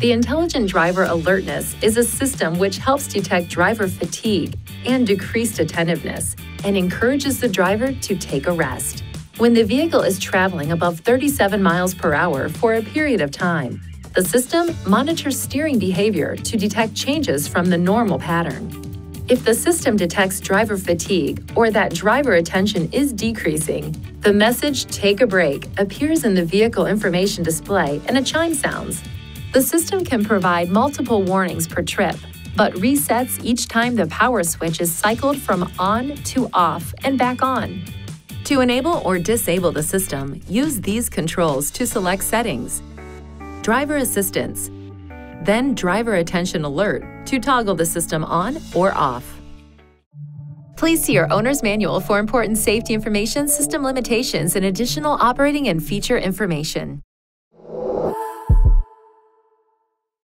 The Intelligent Driver Alertness is a system which helps detect driver fatigue and decreased attentiveness and encourages the driver to take a rest. When the vehicle is traveling above 37 miles per hour for a period of time, the system monitors steering behavior to detect changes from the normal pattern. If the system detects driver fatigue or that driver attention is decreasing, the message Take a Break appears in the vehicle information display and a chime sounds. The system can provide multiple warnings per trip, but resets each time the power switch is cycled from on to off and back on. To enable or disable the system, use these controls to select settings driver assistance, then driver attention alert to toggle the system on or off. Please see your owner's manual for important safety information, system limitations, and additional operating and feature information.